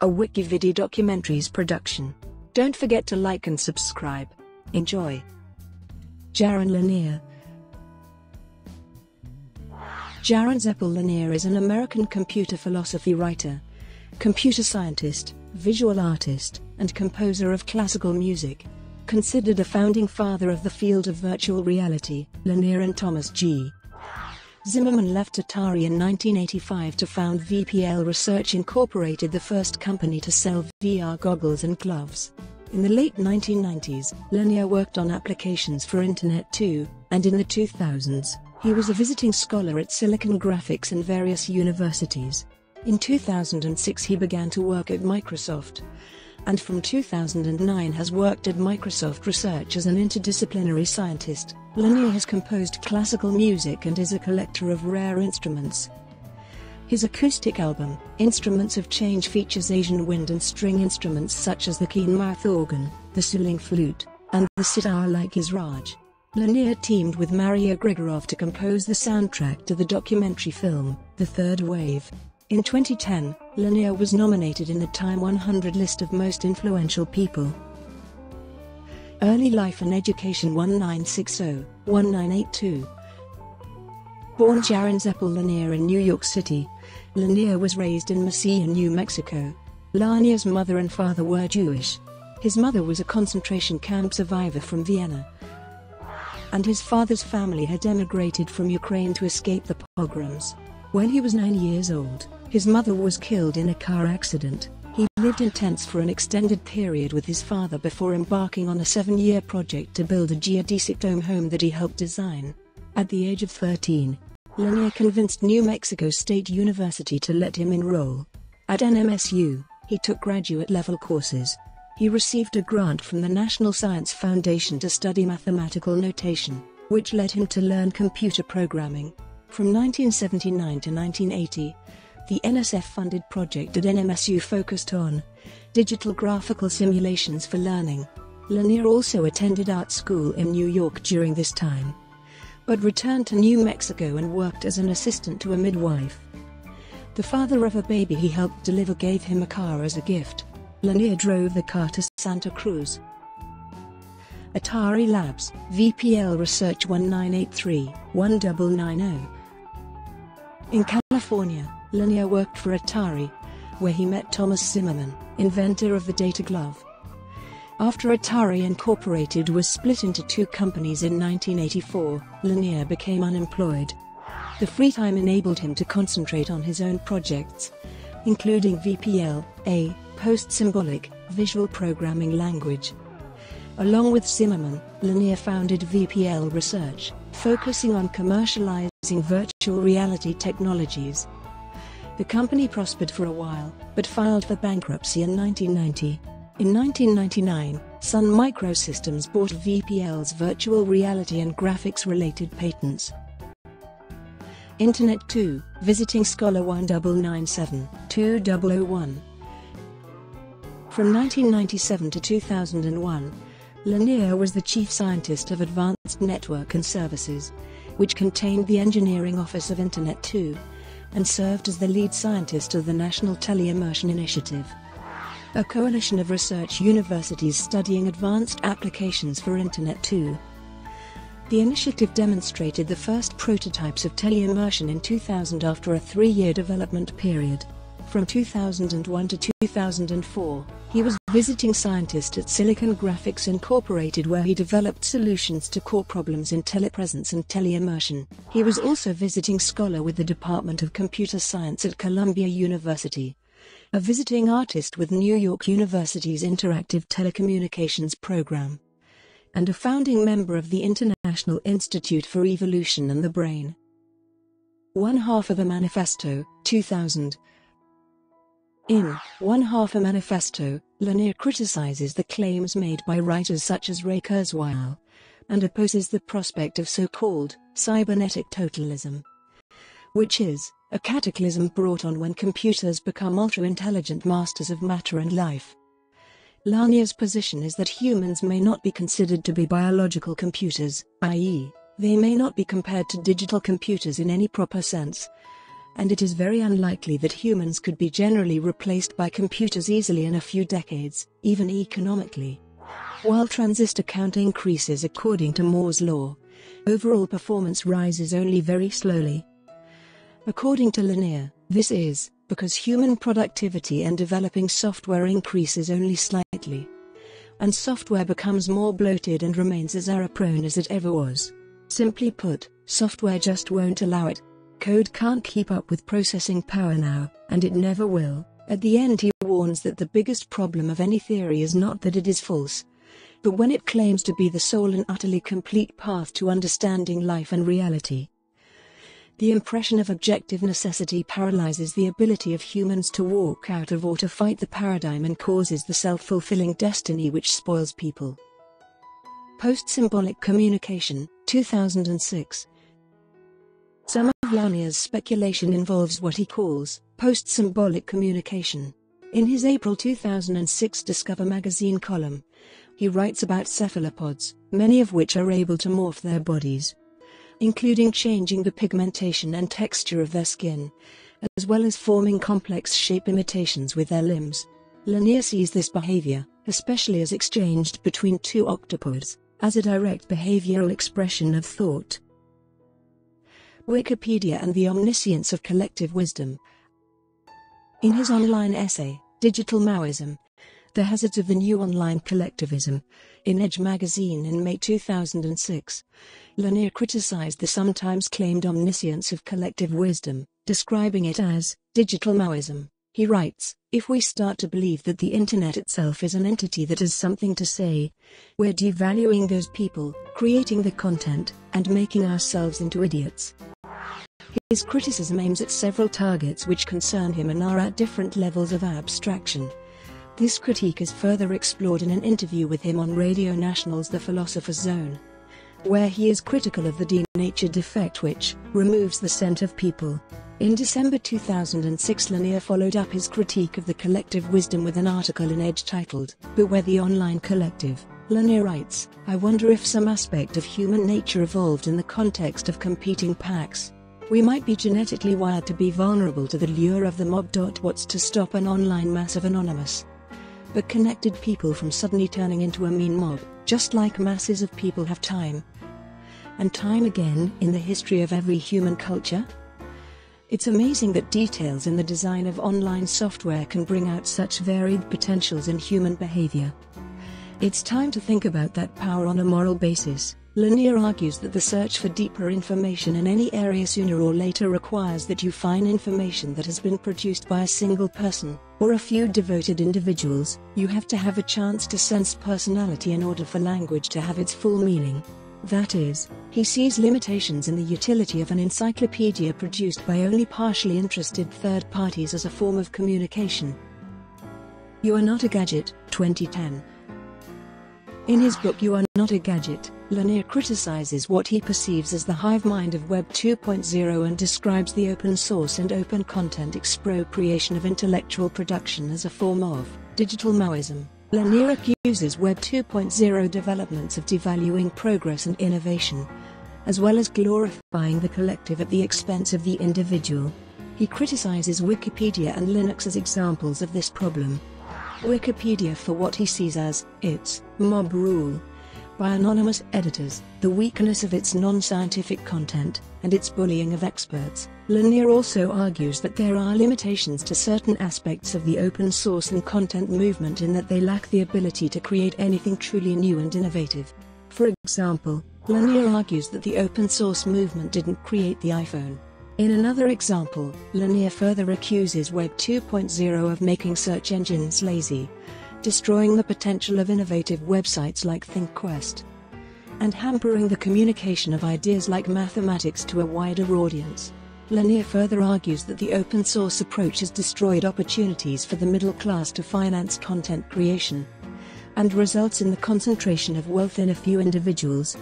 a WikiVidi documentaries production. Don't forget to like and subscribe. Enjoy. Jaron Lanier Jaron Zepel Lanier is an American computer philosophy writer, computer scientist, visual artist, and composer of classical music. Considered a founding father of the field of virtual reality, Lanier and Thomas G. Zimmerman left Atari in 1985 to found VPL Research Incorporated the first company to sell VR goggles and gloves. In the late 1990s, Lanier worked on applications for Internet 2, and in the 2000s, he was a visiting scholar at Silicon Graphics and various universities. In 2006 he began to work at Microsoft, and from 2009 has worked at Microsoft Research as an interdisciplinary scientist. Lanier has composed classical music and is a collector of rare instruments. His acoustic album, Instruments of Change features Asian wind and string instruments such as the khene mouth organ, the suling flute, and the sitar like esraj. Lanier teamed with Mario Grigorov to compose the soundtrack to the documentary film, The Third Wave. In 2010, Lanier was nominated in the Time 100 list of most influential people. Early Life and Education 1960-1982 Born Jaron Zepel Lanier in New York City, Lanier was raised in Mesilla, New Mexico. Lanier's mother and father were Jewish. His mother was a concentration camp survivor from Vienna, and his father's family had emigrated from Ukraine to escape the pogroms. When he was nine years old, his mother was killed in a car accident. He lived in tents for an extended period with his father before embarking on a seven-year project to build a geodesic dome home that he helped design. At the age of 13, Lanier convinced New Mexico State University to let him enroll. At NMSU, he took graduate-level courses. He received a grant from the National Science Foundation to study mathematical notation, which led him to learn computer programming. From 1979 to 1980, the NSF-funded project at NMSU focused on digital graphical simulations for learning. Lanier also attended art school in New York during this time, but returned to New Mexico and worked as an assistant to a midwife. The father of a baby he helped deliver gave him a car as a gift. Lanier drove the car to Santa Cruz. Atari Labs, VPL Research 1983-1990 In California, Lanier worked for Atari, where he met Thomas Zimmerman, inventor of the data glove. After Atari Incorporated was split into two companies in 1984, Lanier became unemployed. The free time enabled him to concentrate on his own projects, including VPL, a post-symbolic, visual programming language. Along with Zimmerman, Lanier founded VPL Research, focusing on commercializing virtual reality technologies. The company prospered for a while, but filed for bankruptcy in 1990. In 1999, Sun Microsystems bought VPL's virtual reality and graphics-related patents. Internet 2, Visiting Scholar 1997, 2001. From 1997 to 2001, Lanier was the chief scientist of Advanced Network and Services, which contained the engineering office of Internet 2, and served as the lead scientist of the National Teleimmersion Initiative, a coalition of research universities studying advanced applications for Internet 2. The initiative demonstrated the first prototypes of teleimmersion in 2000 after a three-year development period. From 2001 to 2004, he was a visiting scientist at Silicon Graphics Incorporated where he developed solutions to core problems in telepresence and teleimmersion. He was also a visiting scholar with the Department of Computer Science at Columbia University, a visiting artist with New York University's Interactive Telecommunications Program, and a founding member of the International Institute for Evolution and the Brain. One Half of a Manifesto, 2000 in One Half a Manifesto, Lanier criticizes the claims made by writers such as Ray Kurzweil, and opposes the prospect of so-called cybernetic totalism, which is a cataclysm brought on when computers become ultra-intelligent masters of matter and life. Lanier's position is that humans may not be considered to be biological computers, i.e., they may not be compared to digital computers in any proper sense, and it is very unlikely that humans could be generally replaced by computers easily in a few decades, even economically. While transistor count increases according to Moore's law, overall performance rises only very slowly. According to Lanier, this is because human productivity and developing software increases only slightly. And software becomes more bloated and remains as error-prone as it ever was. Simply put, software just won't allow it. Code can't keep up with processing power now, and it never will. At the end he warns that the biggest problem of any theory is not that it is false, but when it claims to be the sole and utterly complete path to understanding life and reality. The impression of objective necessity paralyzes the ability of humans to walk out of or to fight the paradigm and causes the self-fulfilling destiny which spoils people. Post-symbolic communication, 2006 Some of Lanier's speculation involves what he calls post-symbolic communication. In his April 2006 Discover magazine column, he writes about cephalopods, many of which are able to morph their bodies including changing the pigmentation and texture of their skin, as well as forming complex shape imitations with their limbs. Lanier sees this behavior, especially as exchanged between two octopods, as a direct behavioral expression of thought. Wikipedia and the Omniscience of Collective Wisdom In his online essay, Digital Maoism, The Hazards of the New Online Collectivism, in Edge magazine in May 2006, Lanier criticized the sometimes claimed omniscience of collective wisdom, describing it as digital Maoism. He writes, If we start to believe that the internet itself is an entity that has something to say, we're devaluing those people, creating the content, and making ourselves into idiots. His criticism aims at several targets which concern him and are at different levels of abstraction. This critique is further explored in an interview with him on Radio National's The Philosopher's Zone, where he is critical of the denatured effect which removes the scent of people. In December 2006 Lanier followed up his critique of the collective wisdom with an article in Edge titled, Beware the Online Collective. Lanier writes, I wonder if some aspect of human nature evolved in the context of competing packs. We might be genetically wired to be vulnerable to the lure of the mob. What's to stop an online mass of anonymous, but connected people from suddenly turning into a mean mob, just like masses of people have time and time again in the history of every human culture? It's amazing that details in the design of online software can bring out such varied potentials in human behavior. It's time to think about that power on a moral basis. Lanier argues that the search for deeper information in any area sooner or later requires that you find information that has been produced by a single person, or a few devoted individuals. You have to have a chance to sense personality in order for language to have its full meaning. That is, he sees limitations in the utility of an encyclopedia produced by only partially interested third parties as a form of communication. You Are Not a Gadget, 2010 in his book You Are Not a Gadget, Lanier criticizes what he perceives as the hive mind of Web 2.0 and describes the open source and open content expropriation of intellectual production as a form of digital Maoism. Lanier accuses Web 2.0 developments of devaluing progress and innovation, as well as glorifying the collective at the expense of the individual. He criticizes Wikipedia and Linux as examples of this problem. Wikipedia for what he sees as its mob rule by anonymous editors, the weakness of its non-scientific content, and its bullying of experts. Lanier also argues that there are limitations to certain aspects of the open source and content movement in that they lack the ability to create anything truly new and innovative. For example, Lanier argues that the open source movement didn't create the iPhone, in another example, Lanier further accuses Web 2.0 of making search engines lazy, destroying the potential of innovative websites like ThinkQuest, and hampering the communication of ideas like mathematics to a wider audience. Lanier further argues that the open source approach has destroyed opportunities for the middle class to finance content creation, and results in the concentration of wealth in a few individuals,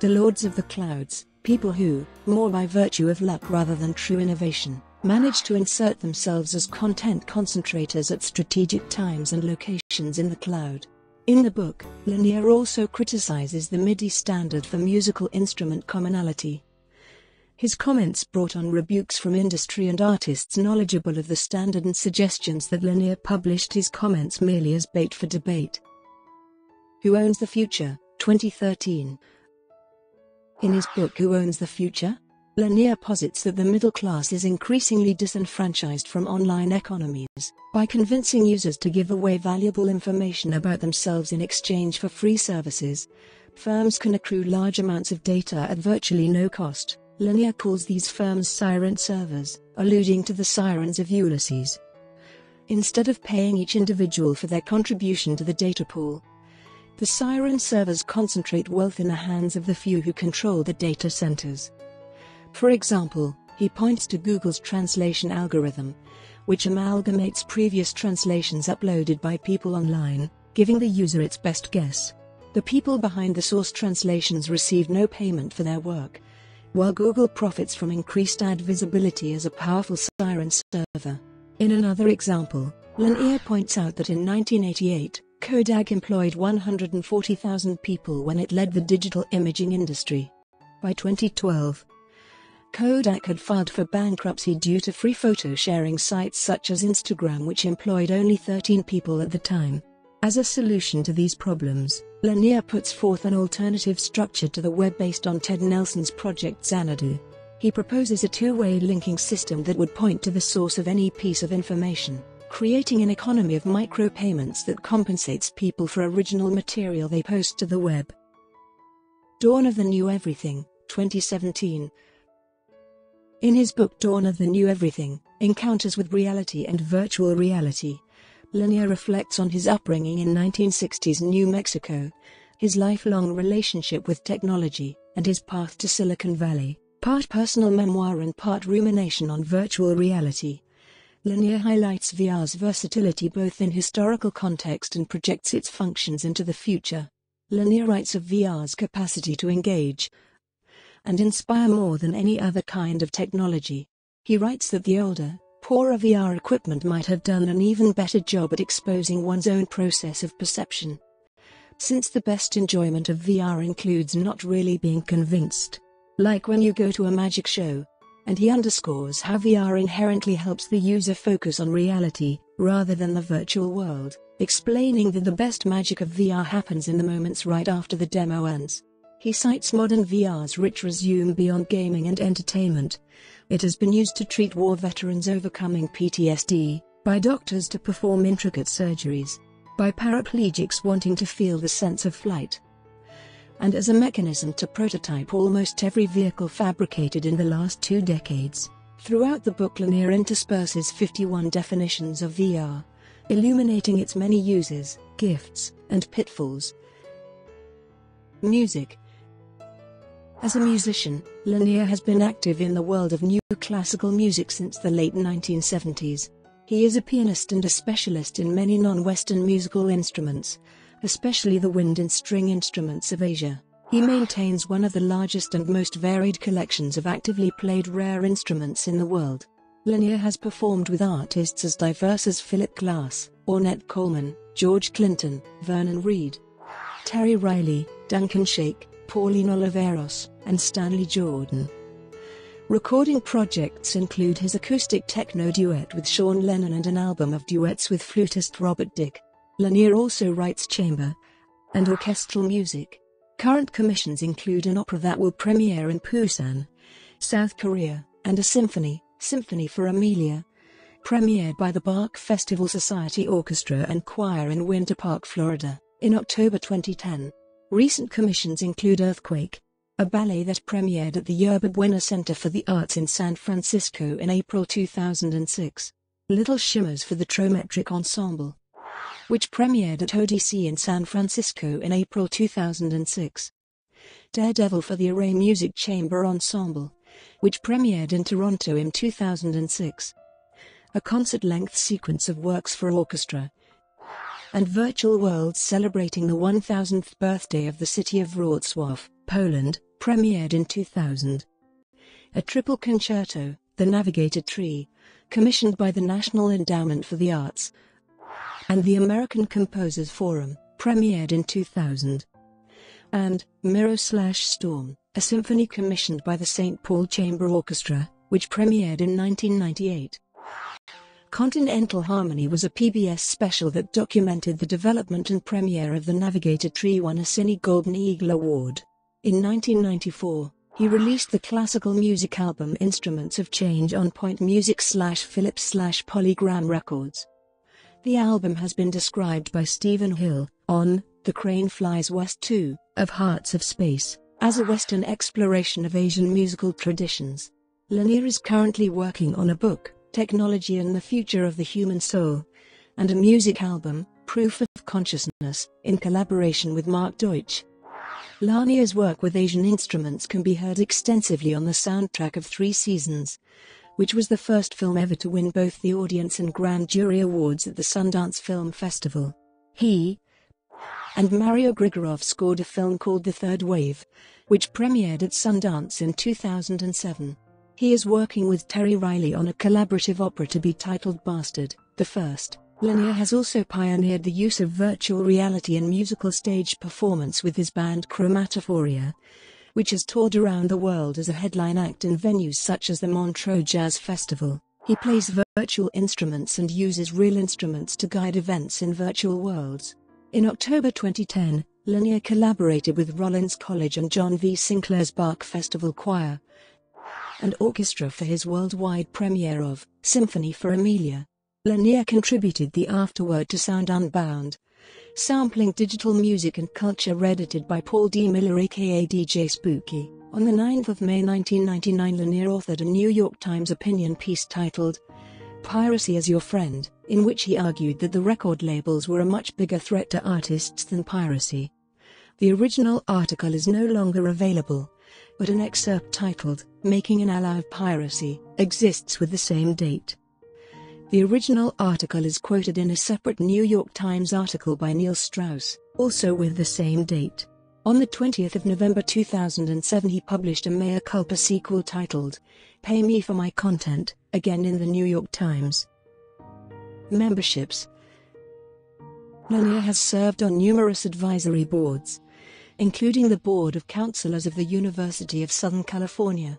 the lords of the clouds people who, more by virtue of luck rather than true innovation, manage to insert themselves as content concentrators at strategic times and locations in the cloud. In the book, Lanier also criticizes the MIDI standard for musical instrument commonality. His comments brought on rebukes from industry and artists knowledgeable of the standard and suggestions that Lanier published his comments merely as bait for debate. Who Owns the Future, 2013 In his book Who Owns the Future? Lanier posits that the middle class is increasingly disenfranchised from online economies. By convincing users to give away valuable information about themselves in exchange for free services, firms can accrue large amounts of data at virtually no cost. Lanier calls these firms siren servers, alluding to the sirens of Ulysses. Instead of paying each individual for their contribution to the data pool, the siren servers concentrate wealth in the hands of the few who control the data centers. For example, he points to Google's translation algorithm, which amalgamates previous translations uploaded by people online, giving the user its best guess. The people behind the source translations receive no payment for their work, while Google profits from increased ad visibility as a powerful siren server. In another example, Lanier points out that in 1988, Kodak employed 140,000 people when it led the digital imaging industry. By 2012, Kodak had filed for bankruptcy due to free photo sharing sites such as Instagram which employed only 13 people at the time. As a solution to these problems, Lanier puts forth an alternative structure to the web based on Ted Nelson's project Xanadu. He proposes a two-way linking system that would point to the source of any piece of information, creating an economy of micropayments that compensates people for original material they post to the web. Dawn of the New Everything, 2017 in his book Dawn of the New Everything, Encounters with Reality and Virtual Reality, Lanier reflects on his upbringing in 1960s New Mexico, his lifelong relationship with technology, and his path to Silicon Valley, part personal memoir and part rumination on virtual reality. Lanier highlights VR's versatility both in historical context and projects its functions into the future. Lanier writes of VR's capacity to engage, and inspire more than any other kind of technology. He writes that the older, poorer VR equipment might have done an even better job at exposing one's own process of perception. Since the best enjoyment of VR includes not really being convinced, like when you go to a magic show, and he underscores how VR inherently helps the user focus on reality, rather than the virtual world, explaining that the best magic of VR happens in the moments right after the demo ends. He cites modern VR's rich resume beyond gaming and entertainment. It has been used to treat war veterans overcoming PTSD, by doctors to perform intricate surgeries, by paraplegics wanting to feel the sense of flight, and as a mechanism to prototype almost every vehicle fabricated in the last two decades. Throughout the book Lanier intersperses 51 definitions of VR, illuminating its many uses, gifts, and pitfalls. Music as a musician, Lanier has been active in the world of new classical music since the late 1970s. He is a pianist and a specialist in many non-Western musical instruments, especially the wind and string instruments of Asia. He maintains one of the largest and most varied collections of actively played rare instruments in the world. Lanier has performed with artists as diverse as Philip Glass, Ornette Coleman, George Clinton, Vernon Reid, Terry Riley, Duncan Sheikh, Pauline Oliveros, and Stanley Jordan. Recording projects include his acoustic techno duet with Sean Lennon and an album of duets with flutist Robert Dick. Lanier also writes chamber and orchestral music. Current commissions include an opera that will premiere in Busan, South Korea, and a symphony, Symphony for Amelia, premiered by the Bach Festival Society Orchestra and Choir in Winter Park, Florida, in October 2010. Recent commissions include Earthquake, a ballet that premiered at the Yerba Buena Center for the Arts in San Francisco in April 2006, Little Shimmers for the Trometric Ensemble, which premiered at ODC in San Francisco in April 2006, Daredevil for the Array Music Chamber Ensemble, which premiered in Toronto in 2006, a concert-length sequence of works for orchestra, and virtual worlds celebrating the 1000th birthday of the city of Wrocław, Poland, premiered in 2000. A triple concerto, The Navigator Tree, commissioned by the National Endowment for the Arts, and the American Composers Forum, premiered in 2000. And Mirror Slash Storm, a symphony commissioned by the St. Paul Chamber Orchestra, which premiered in 1998. Continental Harmony was a PBS special that documented the development and premiere of the Navigator Tree won a Cine Golden Eagle Award. In 1994, he released the classical music album Instruments of Change on Point Music slash Philips slash Polygram Records. The album has been described by Stephen Hill, on The Crane Flies West 2, of Hearts of Space, as a Western exploration of Asian musical traditions. Lanier is currently working on a book, Technology and the Future of the Human Soul, and a music album, Proof of Consciousness, in collaboration with Mark Deutsch. Lanier's work with Asian instruments can be heard extensively on the soundtrack of Three Seasons, which was the first film ever to win both the Audience and Grand Jury Awards at the Sundance Film Festival. He and Mario Grigorov scored a film called The Third Wave, which premiered at Sundance in 2007. He is working with Terry Riley on a collaborative opera to be titled Bastard, the first. Lanier has also pioneered the use of virtual reality in musical stage performance with his band Chromatophoria, which has toured around the world as a headline act in venues such as the Montreux Jazz Festival. He plays virtual instruments and uses real instruments to guide events in virtual worlds. In October 2010, Lanier collaborated with Rollins College and John V. Sinclair's Bach Festival Choir and Orchestra for his worldwide premiere of Symphony for Amelia. Lanier contributed the afterword to Sound Unbound, sampling digital music and culture edited by Paul D. Miller aka DJ Spooky. On the 9th of May 1999 Lanier authored a New York Times opinion piece titled Piracy as Your Friend, in which he argued that the record labels were a much bigger threat to artists than piracy. The original article is no longer available, but an excerpt titled, Making an Ally of Piracy, exists with the same date. The original article is quoted in a separate New York Times article by Neil Strauss, also with the same date. On the 20th of November 2007 he published a mea culpa sequel titled, Pay Me for My Content, again in the New York Times. Memberships Lanier has served on numerous advisory boards, including the Board of Counselors of the University of Southern California,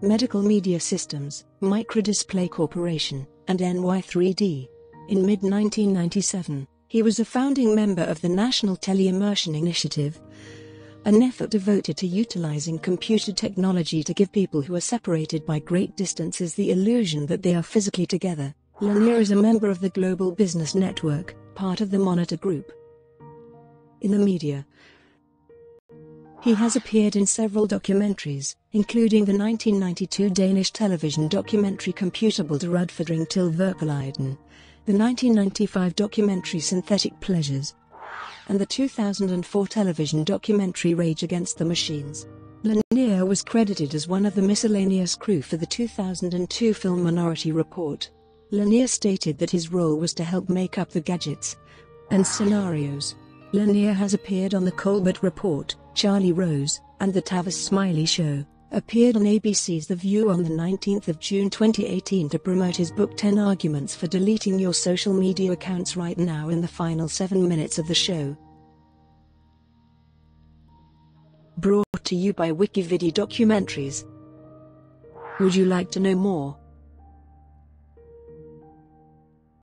Medical Media Systems, Microdisplay Corporation, and NY3D. In mid-1997, he was a founding member of the National Teleimmersion Initiative, an effort devoted to utilizing computer technology to give people who are separated by great distances the illusion that they are physically together. Lanier is a member of the Global Business Network, part of the Monitor Group. In the media, he has appeared in several documentaries, including the 1992 Danish television documentary Computerbilder Udfordring til Virkeligheden, the 1995 documentary Synthetic Pleasures, and the 2004 television documentary Rage Against the Machines. Lanier was credited as one of the miscellaneous crew for the 2002 film Minority Report. Lanier stated that his role was to help make up the gadgets and scenarios. Lanier has appeared on The Colbert Report, Charlie Rose, and The Tavis Smiley Show, appeared on ABC's The View on the 19th of June 2018 to promote his book 10 Arguments for Deleting Your Social Media Accounts right now in the final 7 minutes of the show. Brought to you by Wikividi Documentaries. Would you like to know more?